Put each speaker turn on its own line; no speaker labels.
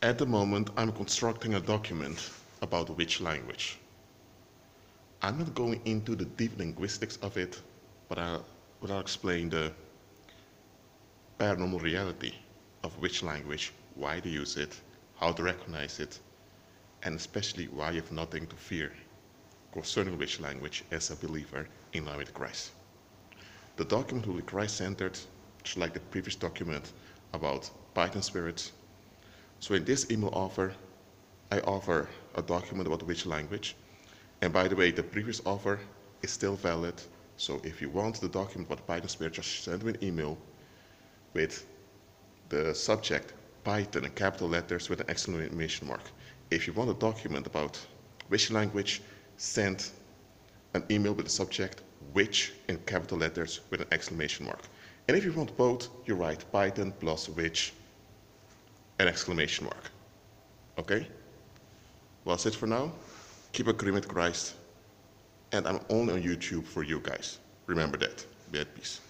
At the moment, I'm constructing a document about witch language. I'm not going into the deep linguistics of it, but I'll, but I'll explain the paranormal reality of witch language, why they use it, how to recognize it, and especially why you have nothing to fear concerning witch language as a believer in line with Christ. The document will be Christ-centered, just like the previous document about Python spirits. So in this email offer, I offer a document about witch language. And by the way, the previous offer is still valid. So if you want the document about Python spirits, just send me an email with the subject Python in capital letters with an exclamation mark. If you want a document about witch language, send an email with the subject witch in capital letters with an exclamation mark. And if you want both, you write Python plus witch an exclamation mark. Okay? Well, that's it for now. Keep agreeing with Christ. And I'm only on YouTube for you guys. Remember that. Be at peace.